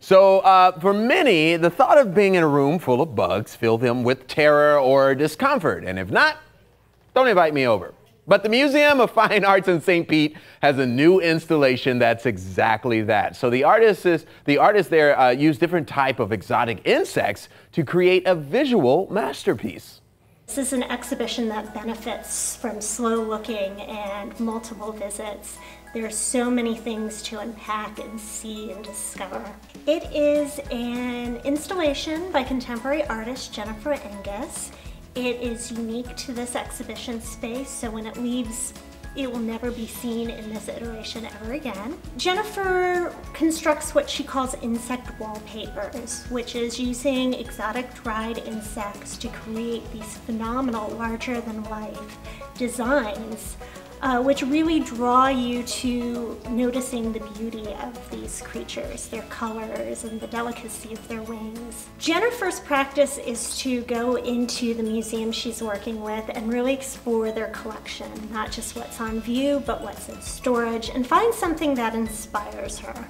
So, uh, for many, the thought of being in a room full of bugs fill them with terror or discomfort. And if not, don't invite me over. But the Museum of Fine Arts in St. Pete has a new installation that's exactly that. So the artists, is, the artists there uh, use different type of exotic insects to create a visual masterpiece. This is an exhibition that benefits from slow looking and multiple visits. There are so many things to unpack and see and discover. It is an installation by contemporary artist Jennifer Angus. It is unique to this exhibition space, so when it leaves, it will never be seen in this iteration ever again. Jennifer constructs what she calls insect wallpapers, which is using exotic dried insects to create these phenomenal larger than life designs uh, which really draw you to noticing the beauty of these creatures, their colors and the delicacy of their wings. Jennifer's practice is to go into the museum she's working with and really explore their collection, not just what's on view, but what's in storage, and find something that inspires her.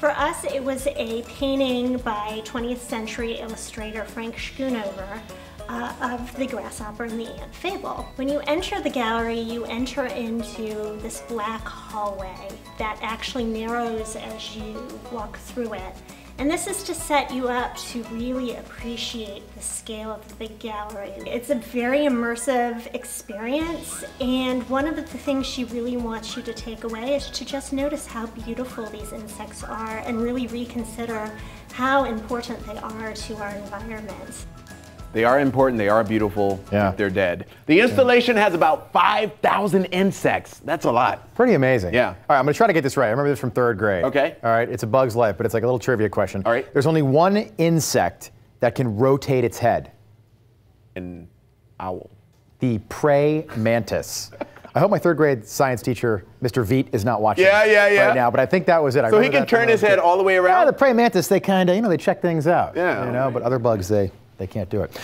For us, it was a painting by 20th century illustrator Frank Schoonover uh, of the grasshopper and the ant fable. When you enter the gallery, you enter into this black hallway that actually narrows as you walk through it. And this is to set you up to really appreciate the scale of the big gallery. It's a very immersive experience and one of the things she really wants you to take away is to just notice how beautiful these insects are and really reconsider how important they are to our environment. They are important, they are beautiful, yeah. they're dead. The installation yeah. has about 5,000 insects. That's a lot. Pretty amazing. Yeah. All right, I'm gonna try to get this right. I remember this from third grade. Okay. All right, it's a bug's life, but it's like a little trivia question. All right. There's only one insect that can rotate its head. An owl. The praying mantis. I hope my third grade science teacher, Mr. Veet, is not watching yeah, yeah, yeah. right now, but I think that was it. I so he can turn his head all the way around? Yeah, the praying mantis, they kind of, you know, they check things out. Yeah. You know, but other bugs, they, they can't do it.